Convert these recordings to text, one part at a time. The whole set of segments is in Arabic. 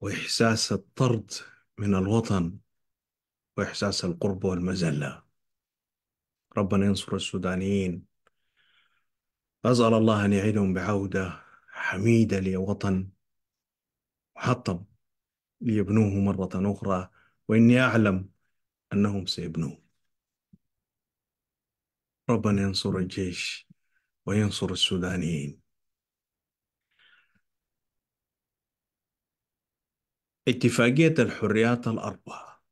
وإحساس الطرد من الوطن وإحساس القرب والمذلة ربنا ينصر السودانيين. أسأل الله أن يعيدهم بعودة حميدة لوطن. محطم ليبنوه مرة أخرى. وإني أعلم أنهم سيبنوه. ربنا ينصر الجيش وينصر السودانيين. اتفاقية الحريات الأربعة.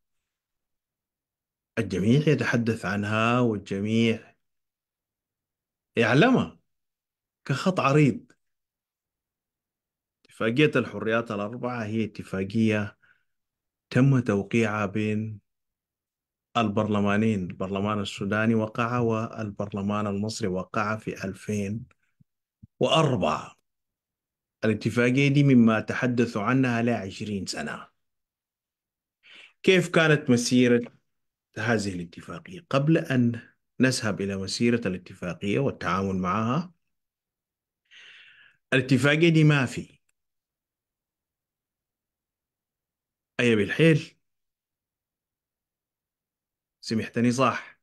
الجميع يتحدث عنها والجميع يعلمها كخط عريض. اتفاقية الحريات الأربعة هي اتفاقية تم توقيعها بين البرلمانين. البرلمان السوداني وقع والبرلمان المصري وقع في 2004 الاتفاقية دي مما تحدثوا عنها ل 20 سنة. كيف كانت مسيرة هذه الاتفاقية؟ قبل أن نذهب إلى مسيرة الاتفاقية والتعامل معها الاتفاقية دي ما في. أي بالحيل سمحتني صح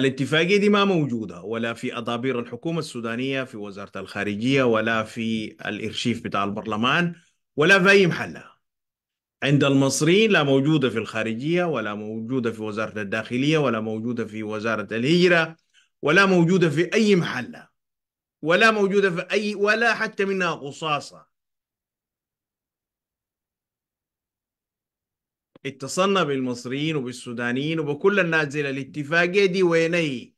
الاتفاقية دي ما موجودة ولا في أضابير الحكومة السودانية في وزارة الخارجية ولا في الإرشيف بتاع البرلمان ولا في أي محلة. عند المصريين لا موجودة في الخارجية ولا موجودة في وزارة الداخلية ولا موجودة في وزارة الهجرة ولا موجودة في أي محلة ولا موجودة في أي ولا حتى منها قصاصة. اتصلنا بالمصريين وبالسودانيين وبكل الناس زي الاتفاقية دي ويني؟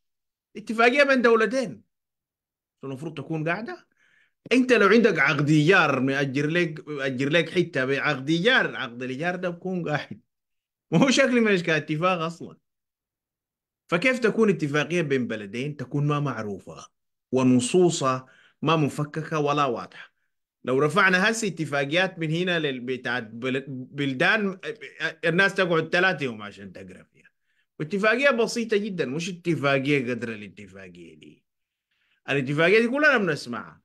اتفاقية بين دولتين. المفروض تكون قاعدة؟ أنت لو عندك عقد ايجار مأجر لك مأجر لك حتة بعقد ايجار عقد الايجار ده بكون قاعد ما هو شكل من أشكال اتفاق أصلا. فكيف تكون اتفاقية بين بلدين؟ تكون ما معروفة ونصوصها ما مفككة ولا واضحة. لو رفعنا هسه اتفاقيات من هنا بتاعت بلدان الناس تقعد ثلاثة يوم عشان تقرأ فيها. واتفاقية بسيطة جدا. مش اتفاقية قدر الاتفاقية دي. الاتفاقية دي كلنا بنسمعها.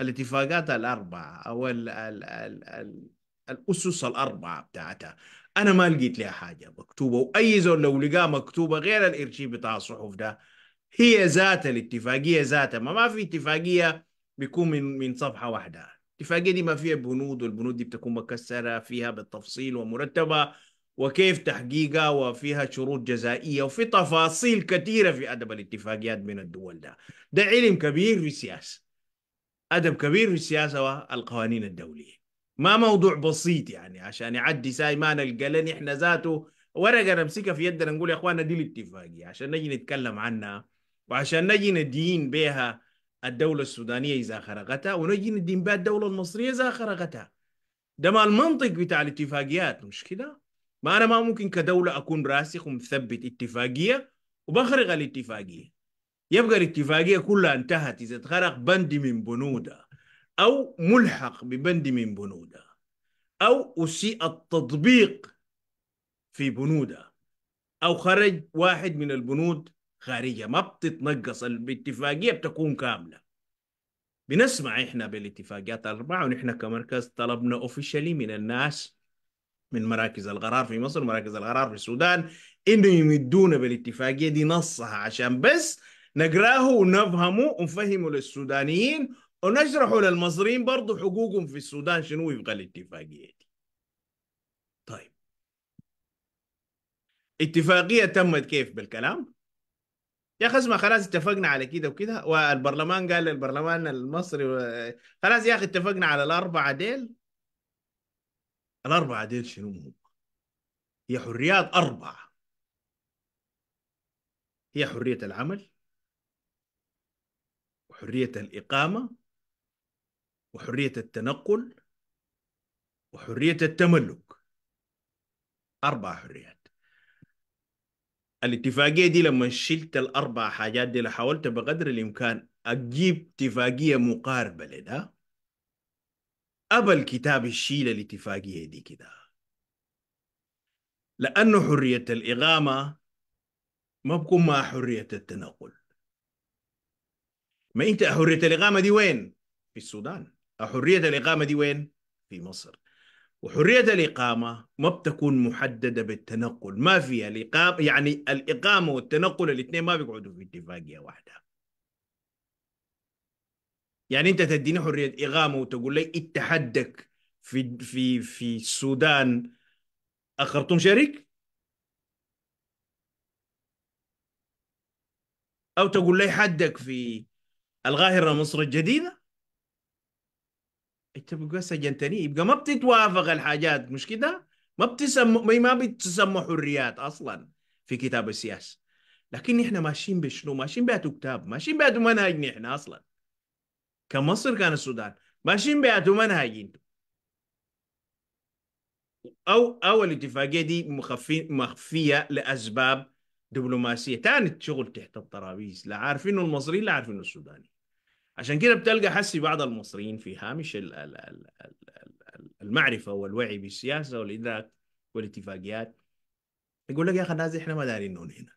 الاتفاقات الأربعة أو ال ال ال ال الأسس الأربعة بتاعتها. أنا ما لقيت لها حاجة مكتوبة. وأي زول لو لقاها مكتوبة غير الإرشيف بتاع الصحف ده هي ذات الاتفاقية ذاتها. ما, ما في اتفاقية بيكون من من صفحة واحدة. الاتفاقية دي ما فيها بنود والبنود دي بتكون مكسرة فيها بالتفصيل ومرتبة وكيف تحقيقها وفيها شروط جزائية وفي تفاصيل كثيرة في أدب الاتفاقيات بين الدول ده. ده علم كبير في السياسة. أدب كبير في السياسة والقوانين الدولية. ما موضوع بسيط يعني عشان يعدي ساي ما نلقى لنا إحنا ذاته ورقة نمسكها في يدنا نقول يا أخوانا دي الاتفاقية عشان نجي نتكلم عنها وعشان نجي ندين بها الدولة السودانية إذا خرقتها ونجي ندين بها الدولة المصرية إذا خرقتها. ده ما المنطق بتاع الاتفاقيات. مش كده ما أنا ما ممكن كدولة أكون راسخ ومثبت اتفاقية وبخرق الاتفاقية. يبقى الاتفاقية كلها انتهت إذا اتخرق بند من بنودها أو ملحق ببند من بنودها أو أسيء التطبيق في بنودها أو خرج واحد من البنود خارجة ما بتتنقص الاتفاقية بتكون كاملة. بنسمع إحنا بالاتفاقيات الأربعة ونحن كمركز طلبنا اوفيشالي من الناس من مراكز القرار في مصر ومراكز القرار في السودان إنه يمدونا بالاتفاقية دي نصها عشان بس نقرأه ونفهمه ونفهمه للسودانيين ونشرحه للمصريين برضو حقوقهم في السودان شنو يبقى الاتفاقية دي. طيب. اتفاقية تمت كيف بالكلام؟ يا أخي اسمع خلاص اتفقنا على كده وكده. والبرلمان قال للبرلمان المصري خلاص يا أخي اتفقنا على الأربعة ديل. الأربعة ديل شنو؟ هم؟ هي حريات أربعة. هي حرية العمل وحرية الإقامة وحرية التنقل وحرية التملك. أربع حريات. الاتفاقية دي لما شلت الأربع حاجات دي حاولت بقدر الإمكان أجيب اتفاقية مقاربة لده أبى الكتاب الشيل الاتفاقية دي كده لأنه حرية الإقامة ما بكون مع حرية التنقل ما أنت حرية الإقامة دي وين؟ في السودان حرية الإقامة دي وين؟ في مصر وحرية الإقامة ما بتكون محددة بالتنقل. ما فيها الإقامة يعني الإقامة والتنقل الاثنين ما بيقعدوا في اتفاقية واحدة. يعني أنت تديني حرية إقامة وتقول لي اتحدك في في في السودان الخرطوم شريك؟ أو تقول لي حدك في القاهرة مصر الجديدة؟ إنت بقى سجنتني. يبقى ما بتتوافق الحاجات مش كده؟ ما بتسمى ما بتسمى حريات أصلا في كتاب السياسة لكن إحنا ماشيين بشنو؟ ماشيين بياتوا كتاب ماشيين بياتوا منهج إحنا أصلا. كمصر كان السودان. ماشيين بياتوا منهج أو أو الاتفاقية دي مخفي مخفية لأسباب دبلوماسية. ثاني شغل تحت الترابيز. لا عارفينه المصريين لا عارفينه السوداني عشان كده بتلقى حسي بعض المصريين في هامش المعرفة والوعي بالسياسة والإدراك والاتفاقيات. يقول لك يا أخي الناس إحنا ما دارين هنا.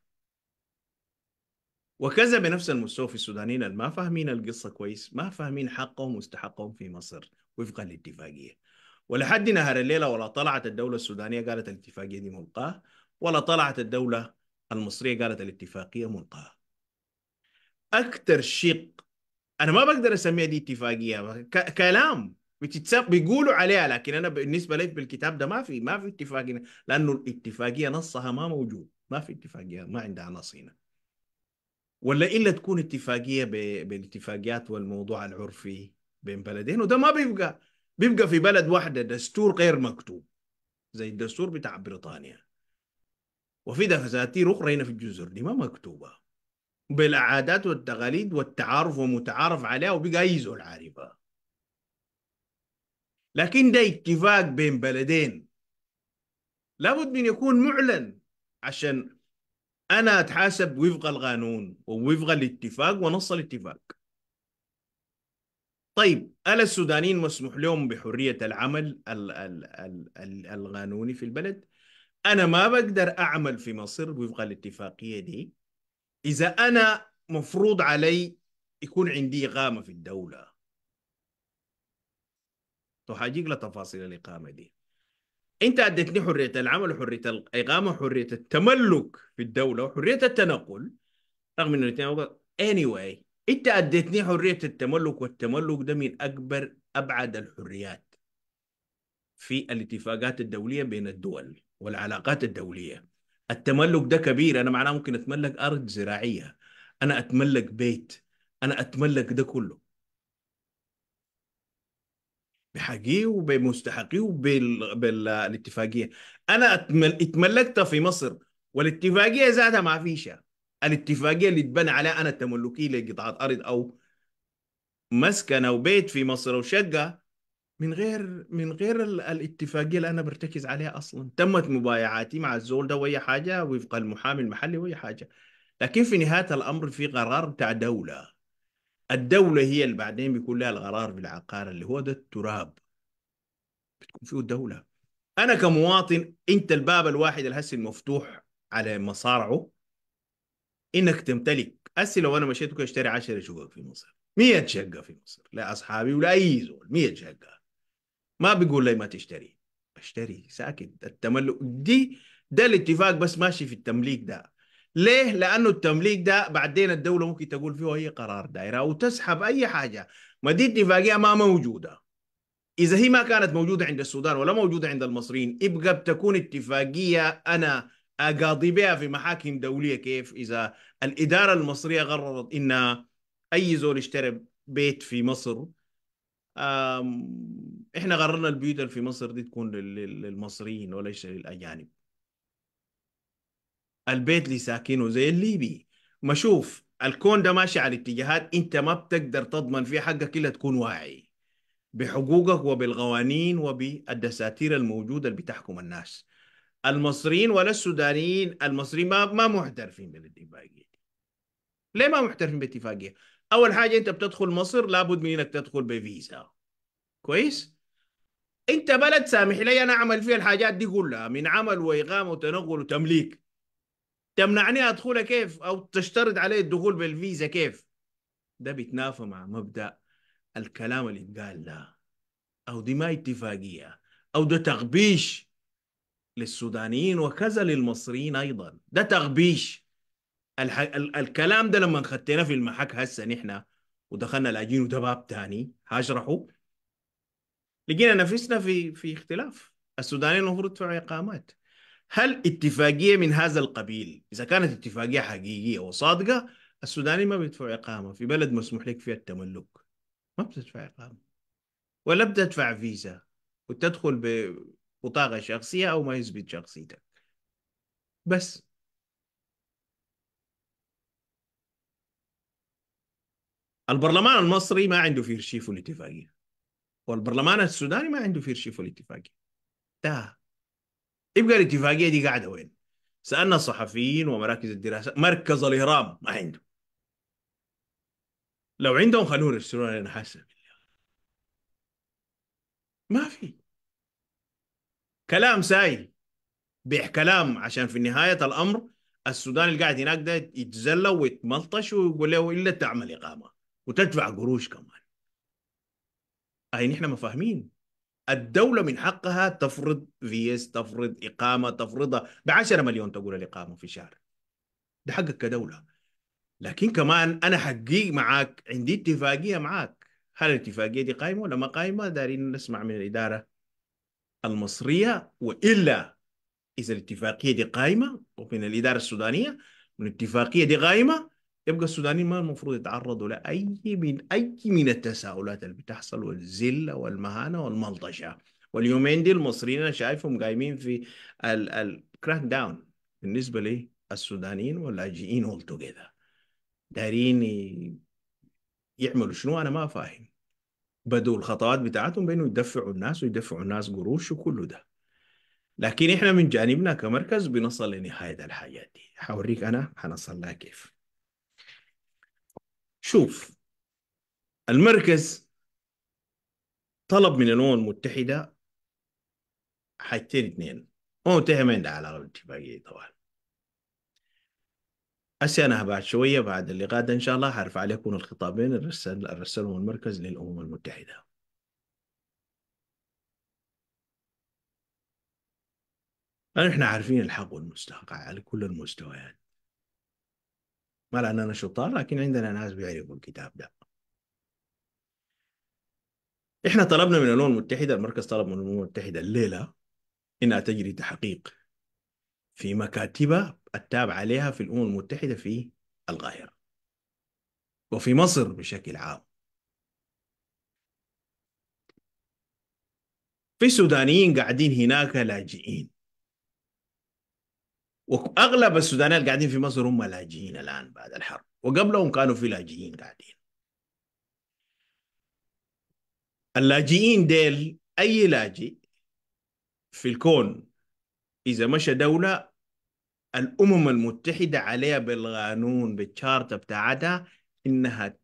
وكذا بنفس المستوى في السودانيين اللي ما فاهمين القصة كويس ما فاهمين حقهم ومستحقهم في مصر وفقا للاتفاقية. ولحد نهار الليلة ولا طلعت الدولة السودانية قالت الاتفاقية دي ملقاة ولا طلعت الدولة المصرية قالت الاتفاقية ملقاة. أكثر شق أنا ما بقدر أسميها دي اتفاقية. ك- كلام. بتتسب بيقولوا عليها لكن أنا بالنسبة لي بالكتاب ده ما في ما في اتفاقية. لأنه الاتفاقية نصها ما موجود. ما في اتفاقية ما عندها نص هنا. ولا إلا تكون اتفاقية ب- بالاتفاقيات والموضوع العرفي بين بلدين. وده ما بيبقى بيبقى في بلد واحدة دستور غير مكتوب. زي الدستور بتاع بريطانيا. وفي دساتير أخرى هنا في الجزر دي ما مكتوبة. بالعادات والتقاليد والتعارف ومتعارف عليها وبقى أي زول عارفها لكن ده اتفاق بين بلدين. لابد من يكون معلن عشان أنا أتحاسب وفق القانون ووفق الاتفاق ونص الاتفاق. طيب ألا السودانيين مسموح لهم بحرية العمل ال ال ال القانوني في البلد؟ أنا ما بقدر أعمل في مصر وفق الاتفاقية دي. إذا أنا مفروض علي يكون عندي إقامة في الدولة. تو حاجيك لتفاصيل الإقامة دي. أنت أديتني حرية العمل وحرية الإقامة وحرية التملك في الدولة وحرية التنقل. رغم إنه الاثنين anyway أنت أديتني حرية التملك والتملك ده من أكبر أبعد الحريات في الاتفاقات الدولية بين الدول والعلاقات الدولية. التملك ده كبير أنا معناه ممكن أتملك أرض زراعية أنا أتملك بيت أنا أتملك ده كله. بحقيه وبمستحقيه وبالاتفاقيه أنا أتمل... اتملكتها في مصر والاتفاقية ذاتها ما فيش. الاتفاقية اللي اتبنى عليها أنا التملكي لقطعه أرض أو مسكن أو بيت في مصر أو شقه من غير من غير الاتفاقية اللي أنا برتكز عليها أصلا. تمت مبايعاتي مع الزول ده وأي حاجة وفق المحامي المحلي وأي حاجة. لكن في نهاية الأمر في قرار بتاع دولة. الدولة هي اللي بعدين بيكون لها القرار بالعقار اللي هو ده التراب. بتكون فيه الدولة أنا كمواطن أنت الباب الواحد الهسي المفتوح على مصارعه. إنك تمتلك هسي لو أنا مشيت أشتري 10 شقق في مصر. 100 شقة في مصر لأصحابي ولا اي زول. 100 شقة. ما بيقول لي ما تشتري. أشتري ساكت. التملك دي ده الاتفاق بس ماشي في التمليك ده. ليه؟ لأنه التمليك ده بعدين الدولة ممكن تقول فيه أي قرار دايرة أو تسحب أي حاجة. ما دي اتفاقية ما موجودة. إذا هي ما كانت موجودة عند السودان ولا موجودة عند المصريين يبقى بتكون اتفاقية أنا أقاضي بها في محاكم دولية كيف؟ إذا الإدارة المصرية قررت إن أي زول اشترى بيت في مصر إحنا قررنا البيوت اللي في مصر دي تكون للمصريين وليس للاجانب البيت اللي ساكنه زي الليبي. ما شوف الكون ده ماشي على اتجاهات أنت ما بتقدر تضمن فيه حقك إلا تكون واعي بحقوقك وبالقوانين وبالدساتير الموجودة اللي بتحكم الناس. المصريين ولا السودانيين المصريين ما ما محترفين بالاتفاقية ليه ما محترفين بالاتفاقية؟ أول حاجة أنت بتدخل مصر لابد من إنك تدخل بفيزا. كويس؟ أنت بلد سامح لي أنا أعمل فيها الحاجات دي كلها من عمل وإقامة وتنقل وتمليك. تمنعني أدخلها كيف؟ أو تشترط علي الدخول بالفيزا كيف؟ ده بيتنافى مع مبدأ الكلام اللي اتقال ده. أو دي ما اتفاقية. أو ده تغبيش للسودانيين وكذا للمصريين أيضا. ده تغبيش. الح... ال... الكلام ده لما خدتنا في المحك هسه نحن ودخلنا لاجين وده باب تاني. هشرحه لقينا نفسنا في في اختلاف. السودانيين المفروض يدفعوا اقامات هل اتفاقية من هذا القبيل؟ إذا كانت اتفاقية حقيقية وصادقة السودانيين ما بيدفعوا اقامه في بلد مسموح لك فيها التملك. ما بتدفع اقامه ولا بتدفع فيزا. وتدخل ببطاقة شخصية أو ما يثبت شخصيتك. بس. البرلمان المصري ما عنده في ارشيفه الاتفاقية. والبرلمان السوداني ما عنده في ارشيفه الاتفاقية. ده يبقى الاتفاقية دي قاعدة وين؟ سألنا الصحفيين ومراكز الدراسة مركز الإهرام ما عنده. لو عندهم خلونا يرسلونا لنا حسب ما في. كلام ساي. بيح كلام عشان في نهاية الأمر السوداني اللي قاعد هناك ده يتزلى ويتملطش ويقول له الا تعمل إقامة. وتدفع قروش كمان. أي نحن ما فاهمين الدولة من حقها تفرض فيز تفرض إقامة تفرضها ب 10 مليون تقول الإقامة في شهر. ده حقك كدولة. لكن كمان أنا حقي معاك عندي اتفاقية معاك. هل الاتفاقية دي قائمة ولا ما قائمة دارين نسمع من الإدارة المصرية. وإلا إذا الاتفاقية دي قائمة ومن الإدارة السودانية من الاتفاقية دي قائمة يبقى السودانيين ما المفروض يتعرضوا لأي من أي من التساؤلات اللي بتحصل والذلة والمهانة والملطشة. واليومين دي المصريين أنا شايفهم قايمين في الكراك داون بالنسبة للسودانيين واللاجئين اول توجذر دارين يعملوا شنو؟ أنا ما فاهم. بدوا الخطوات بتاعتهم بأنه يدفعوا الناس ويدفعوا الناس قروش وكله ده. لكن إحنا من جانبنا كمركز بنصل لنهاية الحاجات دي. حوريك أنا حنصل لها كيف. شوف المركز طلب من الأمم المتحدة حاجتين اثنين. الأمم المتحدة ما عندها علاقة بالاتفاقية طبعا هسه أنا بعد شوية بعد اللقاء ده إن شاء الله حرفع عليكم الخطابين الرسل الرسلهم المركز للأمم المتحدة. لأن إحنا عارفين الحق والمستحق على كل المستويات. ما لأننا شطار لكن عندنا ناس بيعرفوا الكتاب ده. إحنا طلبنا من الأمم المتحدة المركز طلب من الأمم المتحدة الليلة إنها تجري تحقيق في مكاتبها التابعة لها في الأمم المتحدة في القاهرة وفي مصر بشكل عام. في سودانيين قاعدين هناك لاجئين. وأغلب السودانيين قاعدين في مصر هم لاجئين الآن بعد الحرب. وقبلهم كانوا في لاجئين قاعدين. اللاجئين ديل أي لاجئ في الكون إذا مشى دولة الأمم المتحدة عليها بالقانون بالشارت بتاعتها إنها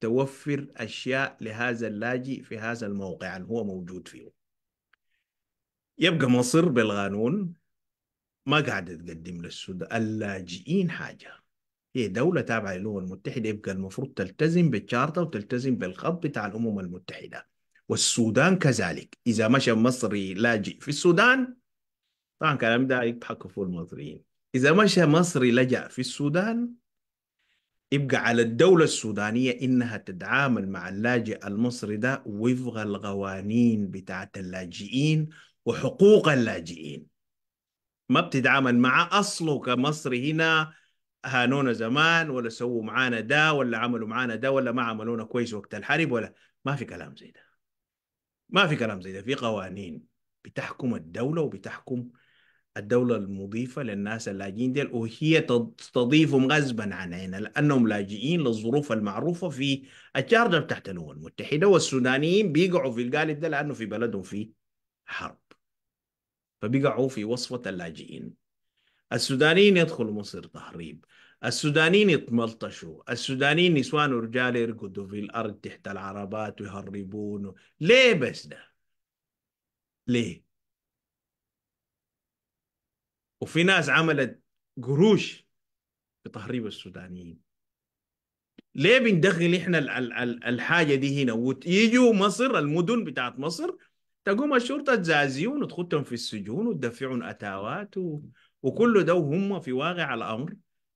توفر أشياء لهذا اللاجئ في هذا الموقع. اللي هو موجود فيه. يبقى مصر بالقانون ما قاعدة تقدم للسودان اللاجئين حاجة. هي دولة تابعة للأمم المتحدة يبقى المفروض تلتزم بالشارطة وتلتزم بالخط بتاع الأمم المتحدة. والسودان كذلك. إذا مشى مصري لاجئ في السودان طبعا كلام ده يضحكوا فيه المصريين. إذا مشى مصري لجأ في السودان يبقى على الدولة السودانية إنها تتعامل مع اللاجئ المصري ده وفق القوانين بتاعت اللاجئين وحقوق اللاجئين. ما بتتعامل معاه اصله كمصري هنا هانونا زمان ولا سووا معانا ده ولا عملوا معانا ده ولا ما عملونا كويس وقت الحرب ولا. ما في كلام زي ده. ما في كلام زي ده. في قوانين بتحكم الدولة وبتحكم الدولة المضيفة للناس اللاجئين ديل وهي تستضيفهم غصبا عننا لأنهم لاجئين للظروف المعروفة في الشارجة تحت الأمم المتحدة والسودانيين بيقعوا في القالب ده لأنه في بلدهم في حرب. فبيقعوا في وصفة اللاجئين. السودانيين يدخلوا مصر تهريب. السودانيين يتملطشوا. السودانيين نسوان ورجال يرقدوا في الأرض تحت العربات ويهربون. ليه بس ده؟ ليه؟ وفي ناس عملت قروش بتهريب السودانيين. ليه بندخل إحنا الحاجة دي هنا؟ ويجوا مصر المدن بتاعت مصر تقوم الشرطة تزازيون وتخدهم في السجون وتدفعون أتاوات و... وكل ده وهم في واقع الأمر.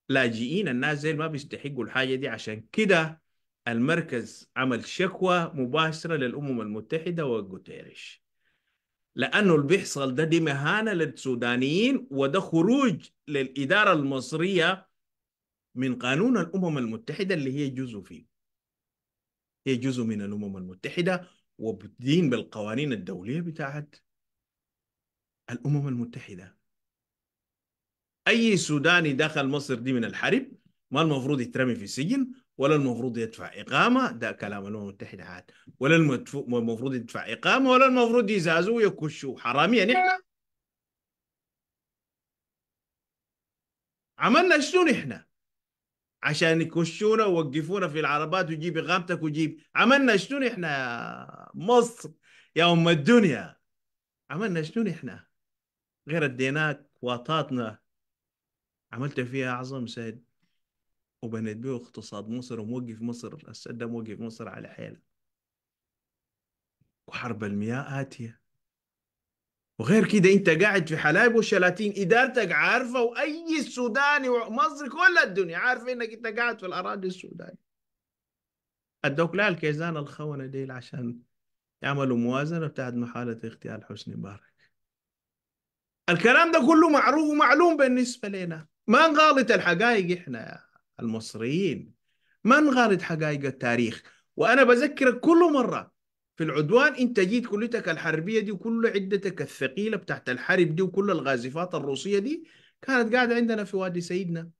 لاجئين الناس زي ما بيستحقوا الحاجة دي. عشان كده المركز عمل شكوى مباشرة للأمم المتحدة وغوتيريش. لأنه اللي بيحصل ده دي مهانة للسودانيين وده خروج للإدارة المصرية من قانون الأمم المتحدة اللي هي جزء فيه. هي جزء من الأمم المتحدة وبدين بالقوانين الدولية بتاعت الأمم المتحدة. أي سوداني دخل مصر دي من الحرب ما المفروض يترمي في السجن ولا المفروض يدفع إقامة ده كلام الأمم المتحدة عاد. ولا المفروض يدفع إقامة ولا المفروض يزازوا ويكشوا حرامية نحن. عملنا شنو نحن؟ عشان يكشونا ووقفونا في العربات ويجيب إقامتك ويجيب. عملنا شنو نحن يا مصر؟ يا أم الدنيا. عملنا شنو نحن غير اديناك واطاتنا عملت فيها أعظم سيد. وبنيت به اقتصاد مصر وموقف مصر. السد موقف مصر على حيله وحرب المياه آتية. وغير كده انت قاعد في حلايب وشلاتين إدارتك عارفة وأي سوداني ومصري كل الدنيا عارفه إنك أنت قاعد في الأراضي السودانية. أدوك لا الكيزان الخونة ديل عشان يعملوا موازنة بتاعت محالة اغتيال حسني مبارك. الكلام ده كله معروف ومعلوم بالنسبة لنا. ما نغالط الحقائق؟ إحنا المصريين. ما نغالط حقائق التاريخ؟ وأنا بذكرك كل مرة في العدوان إنت جيت كليتك الحربية دي وكل عدتك الثقيلة بتاعت الحرب دي وكل الغازفات الروسية دي كانت قاعدة عندنا في وادي سيدنا.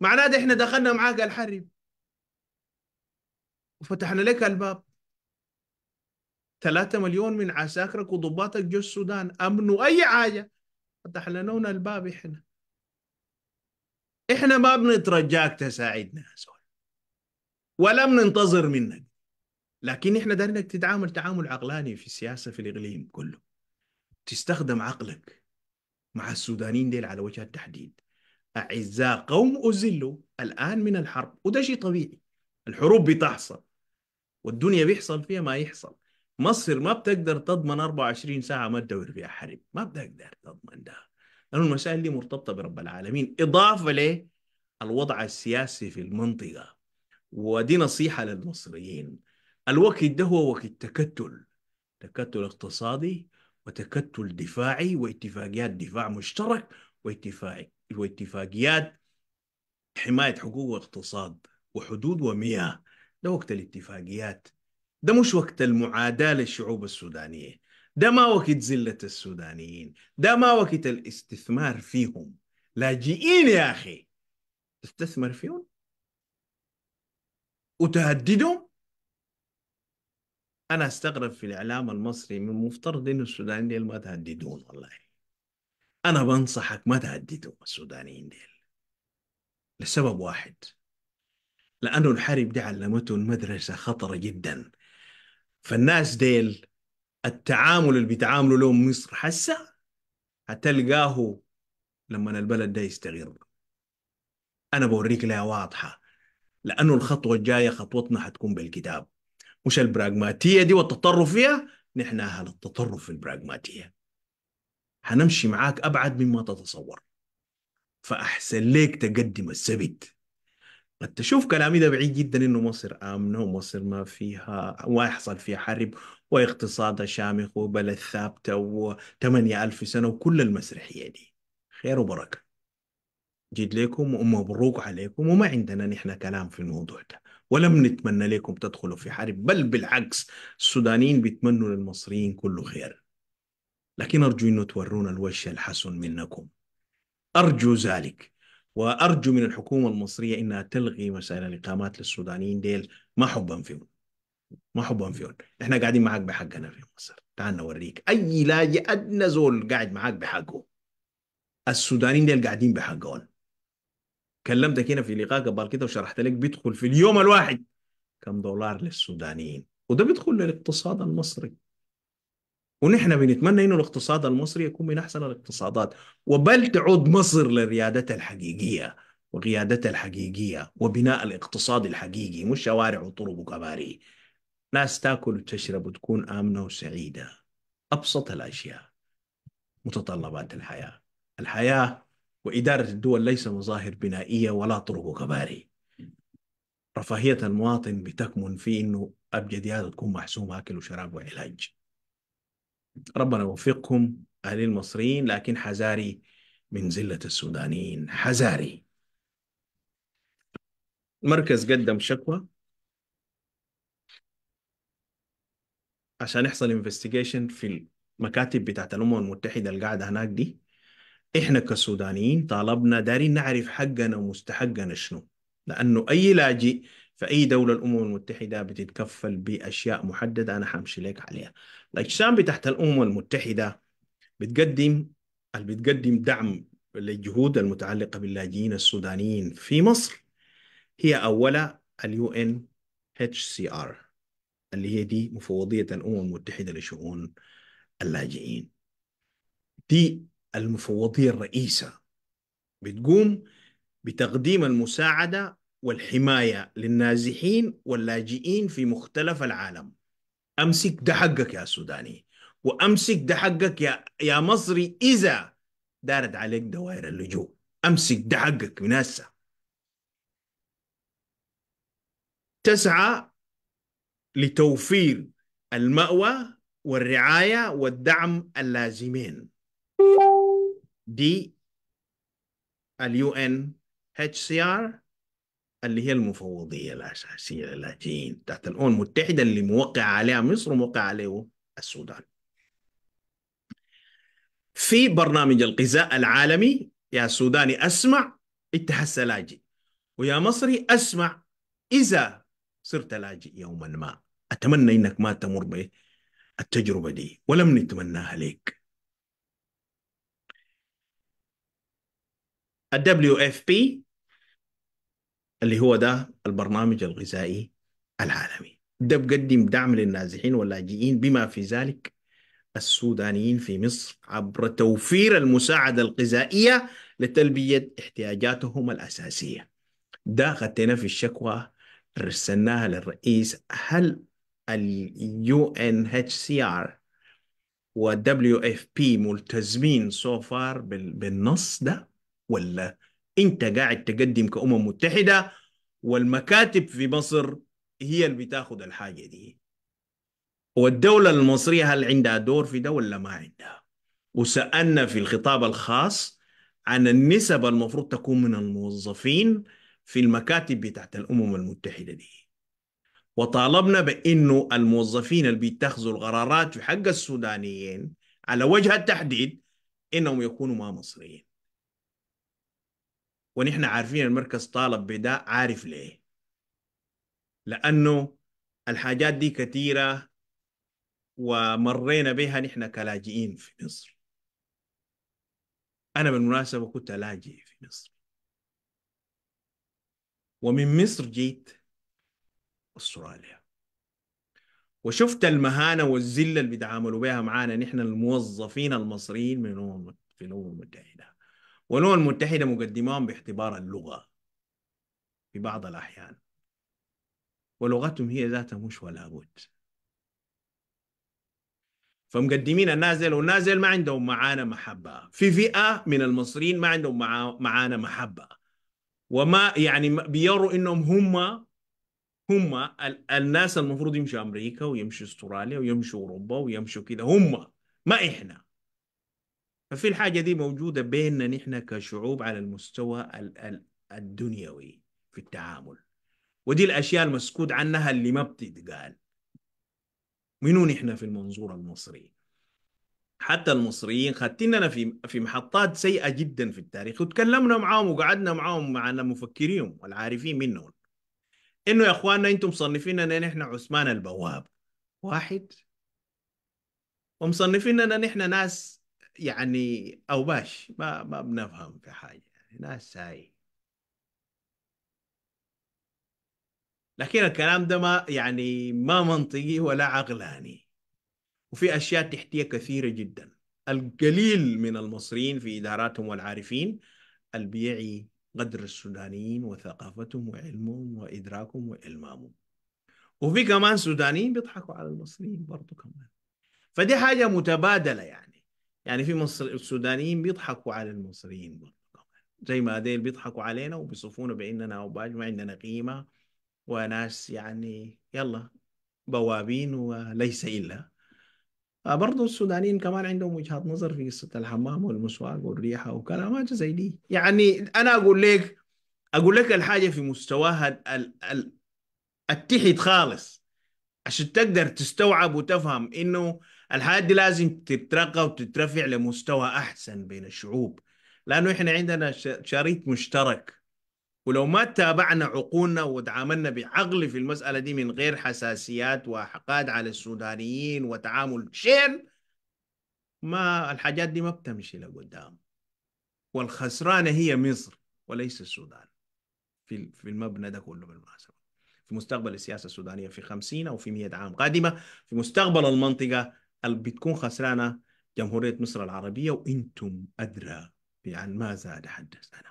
معناته إحنا دخلنا معاك الحرب. وفتحنا لك الباب. ثلاثة مليون من عساكرك وضباطك جو السودان. امنوا اي حاجة. فتح لنا الباب إحنا. إحنا ما بنترجاك تساعدنا ولا بننتظر منك. لكن إحنا دارينك تتعامل تعامل عقلاني في السياسة في الإقليم كله. تستخدم عقلك مع السودانيين ديل على وجه التحديد. أعزاء قوم اذلوا الآن من الحرب وده شيء طبيعي. الحروب بتحصل والدنيا بيحصل فيها ما يحصل. مصر ما بتقدر تضمن 24 ساعة ما تدور فيها حرب ما بتقدر تضمن ده. لأن المسائل دي مرتبطة برب العالمين. إضافة للوضع السياسي في المنطقة ودي نصيحة للمصريين. الوقت ده هو وقت تكتل تكتل اقتصادي وتكتل دفاعي واتفاقيات دفاع مشترك واتفاق واتفاقيات حماية حقوق واقتصاد وحدود ومياه. ده وقت الاتفاقيات. ده مش وقت المعاداة للشعوب السودانية. ده ما وقت زلة السودانيين. ده ما وقت الاستثمار فيهم. لاجئين يا أخي. تستثمر فيهم؟ وتهددهم؟ أنا أستغرب في الإعلام المصري من المفترض إنه السودانيين ما تهددون والله. أنا بنصحك ما تهددوا السودانيين ديل لسبب واحد. لأنه الحرب دي علمتهم مدرسة خطرة جدا. فالناس ديل التعامل اللي بيتعاملوا له مصر حسا هتلقاه لما البلد ده يستغر أنا بوريك لها واضحة لأنه الخطوة الجاية خطوتنا حتكون بالكتاب. مش البراغماتية دي والتطرف فيها نحن أهل التطرف في البراغماتية. حنمشي معاك أبعد مما تتصور. فأحسن ليك تقدم السبت. قد تشوف كلامي ده بعيد جدا إنه مصر آمنة ومصر ما فيها ما يحصل فيها حرب واقتصادها شامخ وبلد ثابتة و8000 سنة وكل المسرحية دي. خير وبركة. جيت لكم ومبروك عليكم وما عندنا نحن كلام في الموضوع ده. ولم نتمنى لكم تدخلوا في حرب بل بالعكس السودانيين بيتمنوا للمصريين كل خير. لكن أرجو أنه تورونا الوش الحسن منكم. أرجو ذلك. وأرجو من الحكومة المصرية إنها تلغي مسائل الإقامات للسودانيين ديل. ما حبا فيهم. ما حبا فيهم. إحنا قاعدين معاك بحقنا في مصر. تعال نوريك. أي لاجئ أدنى زول قاعد معاك بحقه. السودانيين ديل قاعدين بحقهم. كلمتك هنا في لقاء قبل كده وشرحت لك بيدخل في اليوم الواحد كم دولار للسودانيين. وده بيدخل للاقتصاد المصري. ونحن بنتمنى إنه الاقتصاد المصري يكون من أحسن الاقتصادات. وبل تعود مصر لريادتها الحقيقية وقيادتها الحقيقية وبناء الاقتصاد الحقيقي مش شوارع وطرق وكباري. ناس تاكل وتشرب وتكون آمنة وسعيدة. أبسط الأشياء متطلبات الحياة. الحياة وإدارة الدول ليس مظاهر بنائية ولا طرق كباري رفاهية المواطن بتكمن في إنه أبجديات تكون محسومة أكل وشراب وعلاج. ربنا يوفقكم أهل المصريين لكن حذاري من زلة السودانيين. حذاري. مركز قدم شكوى. عشان يحصل investigation في المكاتب بتاعت الأمم المتحدة اللي قاعدة هناك دي إحنا كسودانيين طالبنا دارين نعرف حقنا ومستحقنا شنو. لأنه أي لاجئ في أي دولة الأمم المتحدة بتتكفل بأشياء محددة أنا حمشي لك عليها. الأجسام بتاعت الأمم المتحدة بتقدم اللي بتقدم دعم للجهود المتعلقة باللاجئين السودانيين في مصر؟ هي أولا ال UN HCR اللي هي دي مفوضية الأمم المتحدة لشؤون اللاجئين. دي المفوضية الرئيسة بتقوم بتقديم المساعدة والحماية للنازحين واللاجئين في مختلف العالم. أمسك ده حقك يا سوداني وأمسك ده حقك يا, يا مصري إذا دارت عليك دوائر اللجوء. أمسك ده حقك من هسه. تسعى لتوفير المأوى والرعاية والدعم اللازمين. دي ال UNHCR اللي هي المفوضية الأساسية للاجئين تحت الأمم المتحدة اللي موقع عليها مصر وموقع عليه السودان. في برنامج الغذاء العالمي يا سوداني أسمع أنت هسه لاجئ ويا مصري أسمع إذا صرت لاجئ يوما ما. أتمنى إنك ما تمر بالتجربة دي ولم نتمناها لك. ال WFP اللي هو ده البرنامج الغذائي العالمي. ده بقدم دعم للنازحين واللاجئين بما في ذلك السودانيين في مصر عبر توفير المساعدة الغذائية لتلبية احتياجاتهم الأساسية. ده خدتنا في الشكوى رسلناها للرئيس. هل ال UNHCR و WFP ملتزمين سو فار بالنص ده؟ ولا انت قاعد تقدم كأمم متحدة والمكاتب في مصر هي اللي بتاخد الحاجة دي؟ والدولة المصرية هل عندها دور في ده ولا ما عندها؟ وسألنا في الخطاب الخاص عن النسب المفروض تكون من الموظفين في المكاتب بتاعت الأمم المتحدة دي. وطالبنا بأنه الموظفين اللي بيتخذوا القرارات في حق السودانيين على وجه التحديد إنهم يكونوا ما مصريين. ونحن عارفين المركز طالب بده عارف ليه. لأنه الحاجات دي كثيرة ومرينا بها نحن كلاجئين في مصر. أنا بالمناسبة كنت لاجئ في مصر. ومن مصر جيت أستراليا. وشفت المهانة والذله اللي بيتعاملوا بها معانا نحن الموظفين المصريين من الامم في الامم المتحده والأمم المتحدة مقدماهم باعتبار اللغة في بعض الأحيان. ولغتهم هي ذاتها مش ولا بد فمقدمين النازل والنازل ما عندهم معانا محبة. في فئة من المصريين ما عندهم مع... معانا محبة. وما يعني بيروا إنهم هم هم الناس المفروض يمشوا أمريكا ويمشوا أستراليا ويمشوا أوروبا ويمشوا كده. هم ما إحنا. ففي الحاجة دي موجودة بيننا نحن كشعوب على المستوى الدنيوي في التعامل. ودي الأشياء المسكوت عنها اللي ما بتتقال. منو نحن في المنظور المصري؟ حتى المصريين خدتنا في في محطات سيئة جدا في التاريخ وتكلمنا معاهم وقعدنا معاهم مع المفكرين والعارفين منهم. إنه يا أخواننا أنتم مصنفيننا نحن عثمان البواب. واحد. ومصنفيننا نحن ناس يعني اوباش ما ما بنفهم في حاجة يعني ناس ساي لكن الكلام ده ما يعني ما منطقي ولا عقلاني. وفي أشياء تحتيه كثيرة جدا. القليل من المصريين في إداراتهم والعارفين البيعي قدر السودانيين وثقافتهم وعلمهم وإدراكهم وإلمامهم. وفي كمان سودانيين بيضحكوا على المصريين برضو كمان. فدي حاجة متبادلة يعني. يعني في مصر السودانيين بيضحكوا على المصريين زي ما ديل بيضحكوا علينا وبيصفونا بإننا اوباج ما عندنا قيمة وناس يعني يلا بوابين وليس إلا. برضه السودانيين كمان عندهم وجهات نظر في قصة الحمام والمسواق والريحة وكلامات زي دي. يعني أنا أقول لك أقول لك الحاجة في مستواها ال ال التحت خالص. عشان تقدر تستوعب وتفهم إنه الحاجات دي لازم تترقى وتترفع لمستوى أحسن بين الشعوب لأنه إحنا عندنا شريط مشترك. ولو ما تابعنا عقولنا وتعاملنا بعقل في المسألة دي من غير حساسيات وحقاد على السودانيين وتعامل شين ما الحاجات دي ما بتمشي لقدام. والخسرانة هي مصر وليس السودان في في المبنى ده كله بالمناسبة. في مستقبل السياسة السودانية في 50 أو في 100 عام قادمة في مستقبل المنطقة اللي بتكون خسرانة جمهورية مصر العربية وإنتم أدرى عن ماذا أتحدث أنا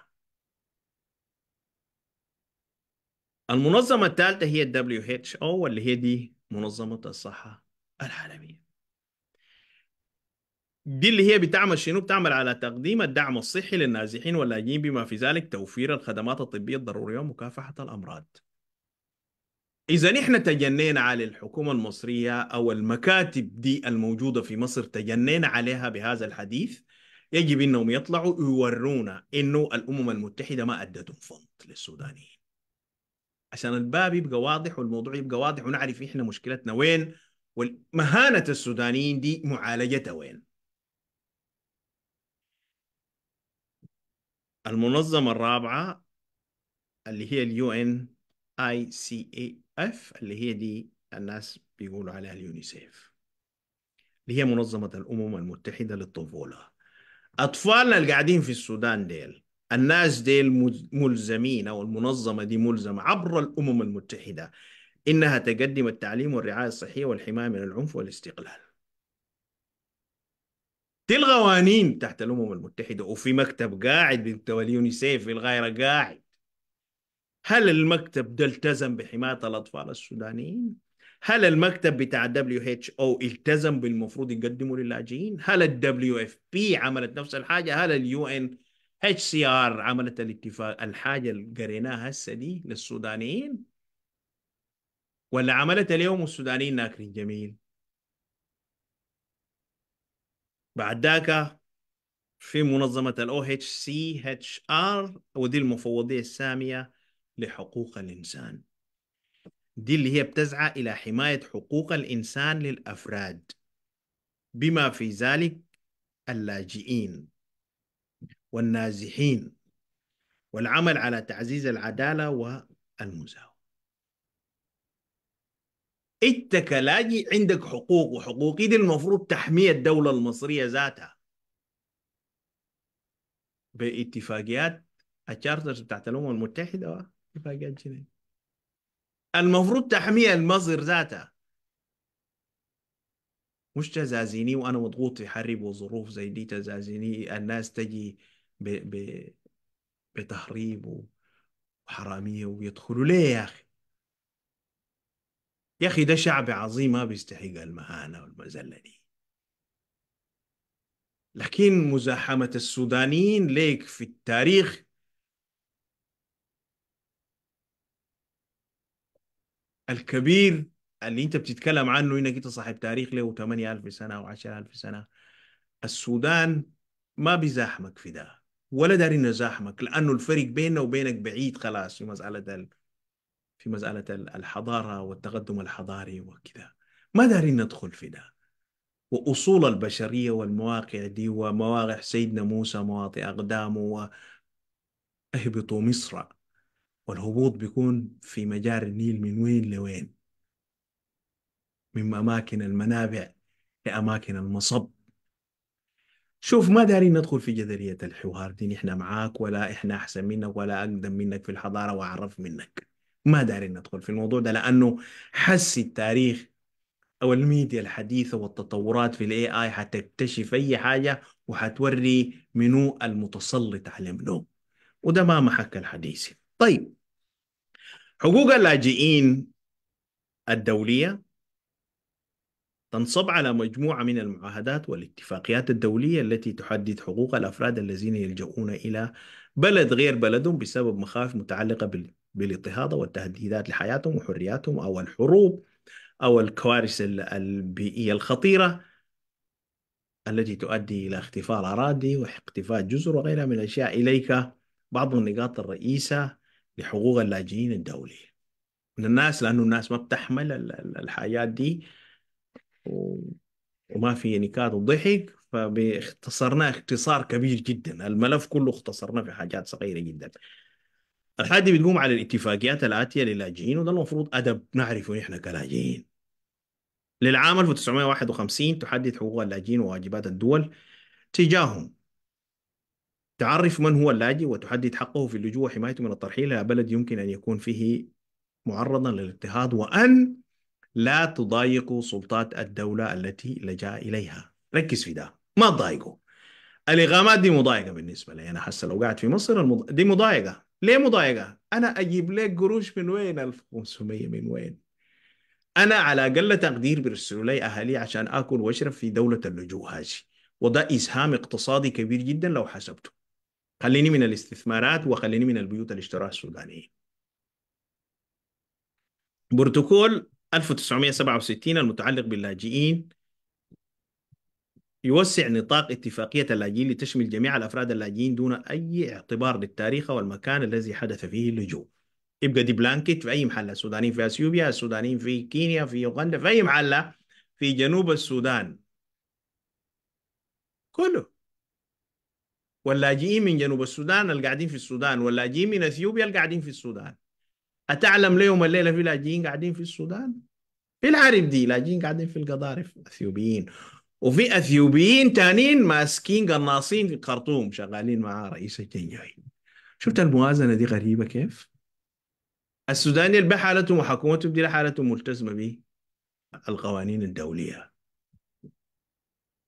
المنظمة الثالثة هي ال WHO واللي هي دي منظمة الصحة العالمية. دي اللي هي بتعمل شنو؟ بتعمل على تقديم الدعم الصحي للنازحين واللاجئين بما في ذلك توفير الخدمات الطبية الضرورية ومكافحة الأمراض. إذا نحن تجنينا على الحكومة المصرية أو المكاتب دي الموجودة في مصر تجنينا عليها بهذا الحديث يجب إنهم يطلعوا ويورونا إنه الأمم المتحدة ما أدتهم فند للسودانيين. عشان الباب يبقى واضح والموضوع يبقى واضح ونعرف إحنا مشكلتنا وين ومهانه السودانيين دي معالجتها وين. المنظمة الرابعة اللي هي اليو ان اي سي اي اف اللي هي دي الناس بيقولوا عليها اليونيسيف اللي هي منظمة الأمم المتحدة للطفولة. أطفالنا اللي قاعدين في السودان ديل الناس ديل ملزمين أو المنظمة دي ملزمة عبر الأمم المتحدة إنها تقدم التعليم والرعاية الصحية والحماية من العنف والاستغلال. دي القوانين تحت الأمم المتحدة وفي مكتب قاعد بتاع اليونيسيف القاهرة قاعد. هل المكتب ده التزم بحماية الأطفال السودانيين؟ هل المكتب بتاع أو التزم بالمفروض يقدموا للاجئين؟ هل FP عملت نفس الحاجة؟ هل ال UNHCR عملت الاتفاق الحاجة اللي قريناها هسه دي للسودانيين؟ ولا عملت اليوم والسودانيين ناكرين جميل؟ بعد ذاك في منظمة HR ودي المفوضية السامية لحقوق الإنسان. دي اللي هي بتسعى إلى حماية حقوق الإنسان للأفراد بما في ذلك اللاجئين والنازحين والعمل على تعزيز العدالة والمساواة. إنت كلاجئ عندك حقوق وحقوقي دي المفروض تحمي الدولة المصرية ذاتها. باتفاقيات الشارترز بتاعت الأمم واتفاقيات جنيف المفروض تحمية المصدر ذاتها مش تزازيني وأنا مضغوط في حرب وظروف زي دي تزازيني الناس تجي ب... ب... بتهريب وحرامية ويدخلوا. ليه يا أخي؟ يا أخي ده شعب عظيم ما بيستحق المهانة والمذله دي. لكن مزاحمة السودانيين ليك في التاريخ الكبير اللي انت بتتكلم عنه انك انت صاحب تاريخ له 8000 سنة أو 10000 سنة. السودان ما بيزاحمك في ده ولا دارين نزاحمك لأنه الفرق بيننا وبينك بعيد خلاص في مسألة ال... في مسألة الحضارة والتقدم الحضاري وكذا ما دارين ندخل في ده. وأصول البشرية والمواقع دي ومواقع سيدنا موسى مواطئ اقدامه واهبطوا مصر. والهبوط بيكون في مجاري النيل من وين لوين؟ من أماكن المنابع لأماكن المصب. شوف ما دارين ندخل في جدلية الحوار دي نحن معاك ولا إحنا أحسن منك ولا أقدم منك في الحضارة وأعرف منك. ما دارين ندخل في الموضوع ده لأنه حس التاريخ أو الميديا الحديثة والتطورات في ال AI حتكتشف أي حاجة وحتوري منو المتسلط على منو. وده ما محك الحديث. طيب حقوق اللاجئين الدولية تنصب على مجموعة من المعاهدات والاتفاقيات الدولية التي تحدد حقوق الأفراد الذين يلجؤون إلى بلد غير بلدهم بسبب مخاوف متعلقة بالاضطهاد والتهديدات لحياتهم وحرياتهم أو الحروب أو الكوارث البيئية الخطيرة التي تؤدي إلى اختفاء الأراضي واختفاء الجزر وغيرها من الأشياء. إليك بعض النقاط الرئيسة لحقوق اللاجئين الدولية من الناس لأنه الناس ما بتحمل الحاجات دي وما في نكات وضحك فاختصرناه اختصار كبير جدا. الملف كله اختصرناه في حاجات صغيرة جدا. الحادي بتقوم على الاتفاقيات الآتية للاجئين وده المفروض أدب نعرفه نحن كلاجئين. للعام 1951 تحدد حقوق اللاجئين وواجبات الدول تجاههم. تعرف من هو اللاجئ وتحدد حقه في اللجوء وحمايته من الترحيل إلى بلد يمكن أن يكون فيه معرضا للاضطهاد وأن لا تضايقوا سلطات الدولة التي لجأ إليها. ركز في ده ما تضايقوا الإقامات دي مضايقة بالنسبة لي. أنا حاسة لو قاعد في مصر المض... دي مضايقة. ليه مضايقة؟ أنا أجيب لك قروش من وين؟ 1500 من وين؟ أنا على أقل تقدير بيرسلوا لي أهلي عشان آكل وأشرب في دولة اللجوء هذه. وده إسهام اقتصادي كبير جدا لو حسبته. خليني من الاستثمارات وخليني من البيوت اللي اشتراها السودانيين بروتوكول 1967 المتعلق باللاجئين يوسع نطاق اتفاقية اللاجئين لتشمل جميع الأفراد اللاجئين دون أي اعتبار للتاريخ والمكان الذي حدث فيه اللجوء. يبقى دي blanket في أي محل السودانيين في أثيوبيا السودانيين في كينيا في أوغندا في أي محل في جنوب السودان. كله. واللاجئين من جنوب السودان القاعدين في السودان واللاجئين من إثيوبيا القاعدين في السودان. أتعلم ليهم الليلة في لاجئين قاعدين في السودان؟ في العرب دي لاجئين قاعدين في القضارف إثيوبيين. وفي إثيوبيين تانيين ماسكين قناصين في الخرطوم شغالين مع رئيس الجنجاي شفت الموازنة دي غريبة كيف؟ السوداني اللي بحالتهم وحكومتهم دي لحالتهم ملتزمة به القوانين الدولية.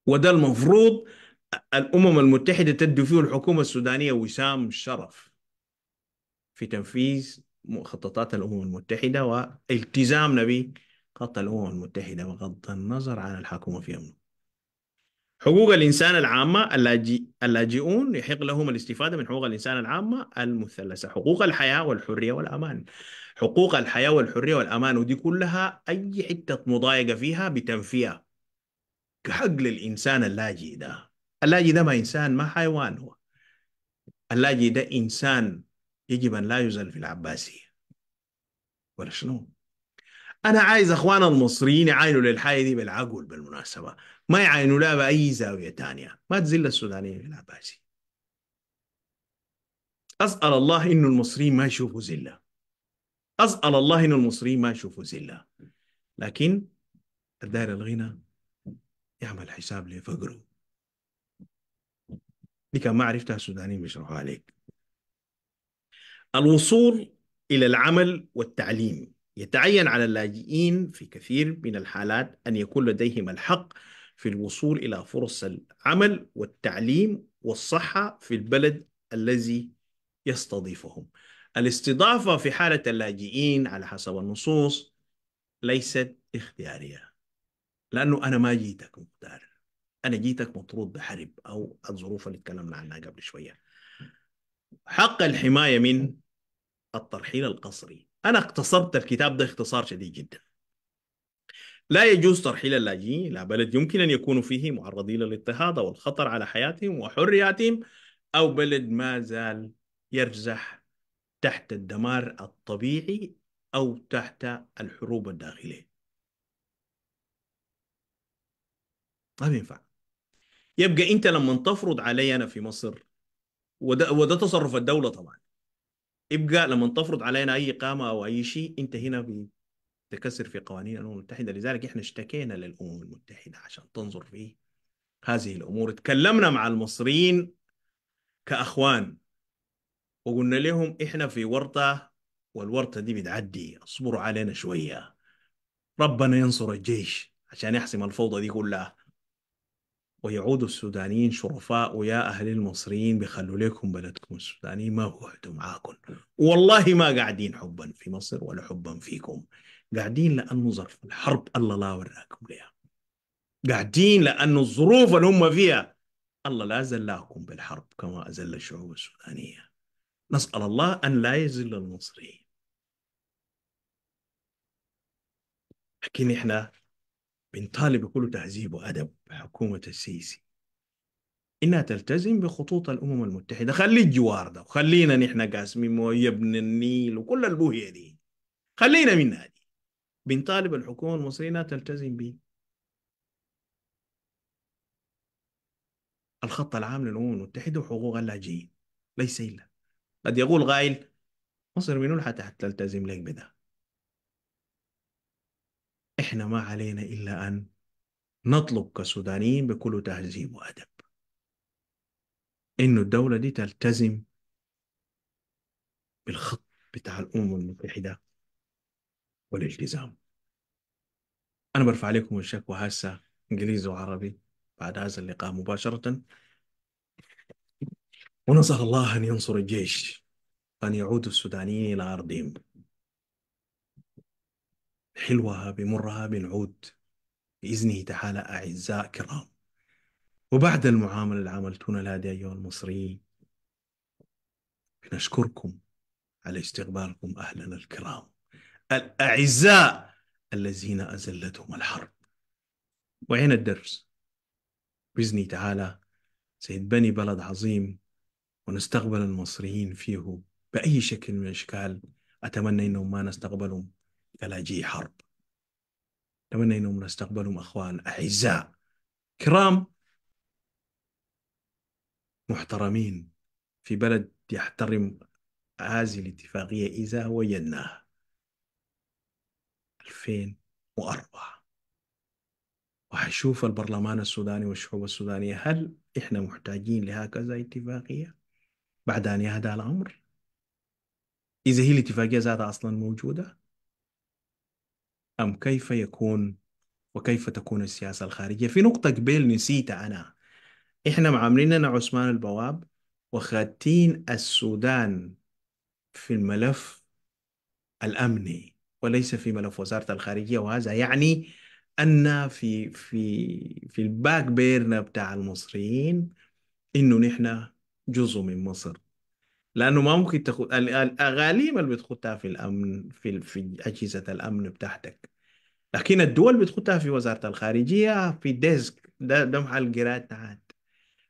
وده المفروض الأمم المتحدة تدي فيه الحكومة السودانية وسام شرف في تنفيذ مخططات الأمم المتحدة والتزامنا بخط الأمم المتحدة بغض النظر عن الحكومة في أمنه. حقوق الإنسان العامة اللاجئ اللاجئون يحق لهم الاستفادة من حقوق الإنسان العامة المثلثة. حقوق الحياة والحرية والأمان. حقوق الحياة والحرية والأمان ودي كلها أي حتة مضايقة فيها بتنفيها كحق للإنسان اللاجئ ده. اللاجئ ده ما إنسان ما حيوان هو. اللاجئ ده إنسان يجب أن لا يزل في العباسية. ولا شنو؟ أنا عايز أخوان المصريين يعاينوا للحاجة دي بالعقل بالمناسبة. ما يعاينوا لها بأي زاوية تانية. ما تزل السودانيين في العباسية. أسأل الله إنه المصريين ما يشوفوا زلة. أسأل الله إنه المصريين ما يشوفوا زلة. لكن الدائرة الغنى يعمل حساب لفقره. دي كان ما عرفتها السودانيين بيشرحوا عليك. الوصول إلى العمل والتعليم يتعين على اللاجئين في كثير من الحالات أن يكون لديهم الحق في الوصول إلى فرص العمل والتعليم والصحة في البلد الذي يستضيفهم. الاستضافة في حالة اللاجئين على حسب النصوص ليست اختيارية لأنه أنا ما جيتك مختار. أنا جيتك مطرود بحرب أو الظروف اللي تكلمنا عنها قبل شوية. حق الحماية من الترحيل القسري أنا اختصرت الكتاب ده اختصار شديد جدا. لا يجوز ترحيل اللاجئين إلى بلد يمكن أن يكونوا فيه معرضين للاضطهاد أو الخطر على حياتهم وحرياتهم أو بلد ما زال يرزح تحت الدمار الطبيعي أو تحت الحروب الداخلية. ما بينفع. يبقى أنت لما تفرض علي أنا في مصر وده, وده تصرف الدولة طبعا. يبقى لما تفرض علينا أي إقامة أو أي شيء أنت هنا بتكسر في قوانين الأمم المتحدة. لذلك إحنا اشتكينا للأمم المتحدة عشان تنظر في هذه الأمور. تكلمنا مع المصريين كأخوان وقلنا لهم إحنا في ورطة والورطة دي بتعدي. اصبروا علينا شوية. ربنا ينصر الجيش عشان يحسم الفوضى دي كلها. ويعود السودانيين شرفاء ويا أهل المصريين بيخلوا لكم بلدكم السودانيين ما وحدوا معاكم والله ما قاعدين حبا في مصر ولا حبا فيكم. قاعدين لأنه ظرف الحرب الله لا وراكم ليها. قاعدين لأنه الظروف اللي هم فيها الله لا زلاكم بالحرب كما أزل الشعوب السودانية. نسأل الله أن لا يزل المصريين. لكن إحنا بنطالب بكل تهذيب وأدب حكومة السيسي. إنها تلتزم بخطوط الأمم المتحدة. خلي الجوار ده وخلينا نحن قاسمين موية ابن النيل وكل البوهية دي. خلينا منها دي بنطالب الحكومة المصرية إنها تلتزم به الخط العام للأمم المتحدة وحقوق اللاجئين. ليس إلا. قد يقول قائل مصر منو حتى تلتزم لك بده. إحنا ما علينا إلا أن نطلب كسودانيين بكل تهذيب وأدب. إنه الدولة دي تلتزم بالخط بتاع الأمم المتحدة والالتزام. أنا برفع عليكم الشكوى هسه إنجليزي وعربي بعد هذا اللقاء مباشرة. ونسأل الله أن ينصر الجيش أن يعود السودانيين إلى أرضهم. حلوها بمرها بنعود بإذنه تعالى أعزاء كرام. وبعد المعاملة اللي عملتونا لها أيها المصريين بنشكركم على استقبالكم أهلنا الكرام. الأعزاء الذين أزلتهم الحرب. وين الدرس. بإذنه تعالى سيتبني بلد عظيم ونستقبل المصريين فيه بأي شكل من الأشكال. أتمنى إنهم ما نستقبلهم كلاجئي حرب. أتمنى إنهم نستقبلهم أخوان أعزاء كرام محترمين في بلد يحترم هذه الاتفاقية إذا وجدناها 2004 وحشوف البرلمان السوداني والشعوب السودانية هل إحنا محتاجين لهكذا اتفاقية بعد أن يهدى الأمر؟ إذا هي الاتفاقية ذاتها أصلا موجودة أم كيف يكون وكيف تكون السياسة الخارجية؟ في نقطة قبل نسيتها أنا. إحنا معامليننا عثمان البواب وخاتين السودان في الملف الأمني وليس في ملف وزارة الخارجية وهذا يعني أن في في في ال back burner بتاع المصريين إنه نحن جزء من مصر. لأنه ما ممكن تاخد الأقاليم اللي بتخدها في الأمن في في أجهزة الأمن بتاعتك. لكن الدول بتخدها في وزارة الخارجية في desk. ده ده محل قراءة تحت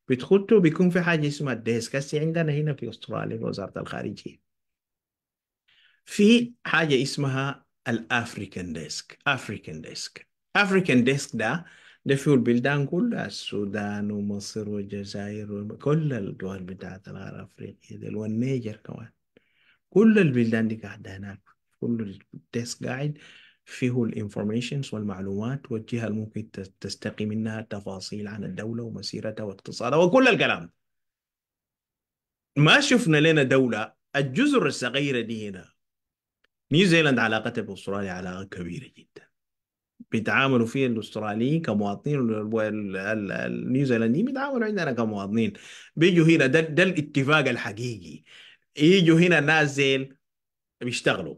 بتخطه بيكون في حاجة اسمها ال desk. هسه عندنا هنا في أستراليا في وزارة الخارجية. في حاجة اسمها ال African desk. African desk. African desk ده ده فيه البلدان كلها السودان ومصر والجزائر وكل الدول بتاعت الغرب أفريقيا دي والنيجر كمان. كل البلدان دي قاعدة هناك. كل ال desk قاعد فيه ال informations والمعلومات والجهة اللي ممكن تستقي منها تفاصيل عن الدولة ومسيرتها واقتصادها وكل الكلام. ما شفنا لنا دولة الجزر الصغيرة دي هنا نيوزيلاند علاقتها باستراليا علاقة كبيرة جدا. بيتعاملوا فيها الاستراليين كمواطنين النيوزيلنديين بيتعاملوا عندنا كمواطنين. بيجوا هنا ده, ده الاتفاق الحقيقي. يجوا هنا ناس بيشتغلوا.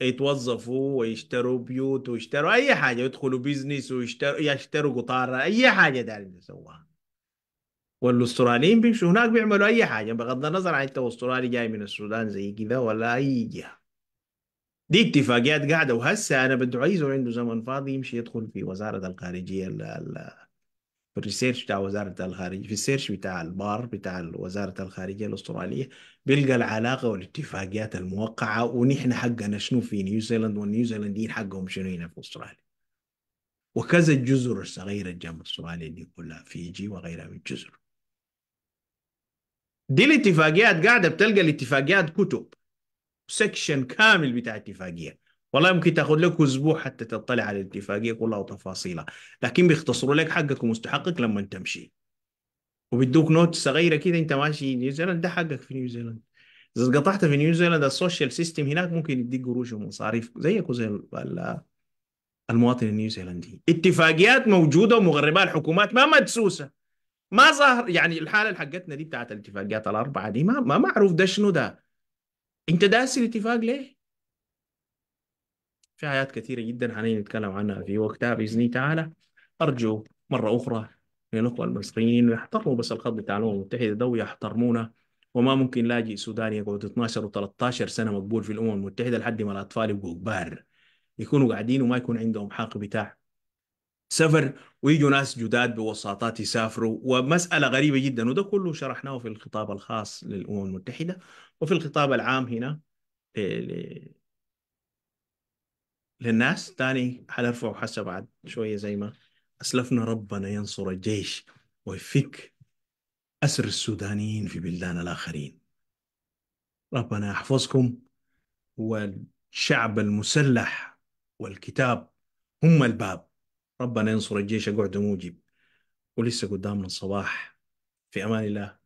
يتوظفوا ويشتروا بيوت ويشتروا أي حاجة يدخلوا business ويشتروا يشتروا قطار أي حاجة دارين يسووها. والأستراليين بيمشوا هناك بيعملوا أي حاجة بغض النظر عن إنت أسترالي جاي من السودان زي كذا ولا أي جهة. دي اتفاقيات قاعدة وهسه أنا بدي عايزه عنده زمن فاضي يمشي يدخل في وزارة الخارجية ال ال في ال research بتاع وزارة الخارجية في ال search بتاع البار بتاع وزارة الخارجية الأسترالية بيلقى العلاقة والاتفاقيات الموقعة ونحن حقنا شنو في نيوزيلاند والنيوزيلنديين حقهم شنو هنا في أستراليا. وكذا الجزر الصغيرة جنب أستراليا دي كلها فيجي وغيرها من الجزر. دي الاتفاقيات قاعدة بتلقى الاتفاقيات كتب section كامل بتاع اتفاقية. والله ممكن تاخذ لك أسبوع حتى تطلع على الاتفاقيه كلها وتفاصيلها. لكن بيختصروا لك حقك ومستحقك لما تمشي. وبيدوك note صغيرة كده أنت ماشي نيوزيلاند ده حقك في نيوزيلاند إذا قطعت في نيوزيلاند ال social system هناك ممكن يديك قروش ومصاريف زيك وزي المواطن النيوزيلندي اتفاقيات موجودة ومغربها الحكومات ما مدسوسة. ما ظهر يعني الحالة اللي حقتنا دي بتاعت الاتفاقيات الأربعة دي ما ما معروف ده شنو ده. أنت داس الاتفاق ليه؟ في حاجات كثيرة جدا حنين نتكلم عنها في وقتها الله تعالى. أرجو مرة أخرى للأخوة المصريين يحترموا بس الخط بتاع الأمم المتحدة ده ويحترمونا وما ممكن لاجئ سوداني يقعد 12 و13 سنة مقبول في الأمم المتحدة لحد ما الأطفال يبقوا كبار. يكونوا قاعدين وما يكون عندهم حق بتاع سفر. ويجوا ناس جداد بوساطات يسافروا. ومسألة غريبة جدا. وده كله شرحناه في الخطاب الخاص للأمم المتحدة. وفي الخطاب العام هنا للناس. تاني حنرفعه حسب بعد شوية زي ما أسلفنا ربنا ينصر الجيش ويفك أسر السودانيين في بلدان الآخرين. ربنا يحفظكم. والشعب المسلح والكتاب هم الباب. ربنا ينصر الجيش قعد موجب ولسه قدامنا الصباح في أمان الله.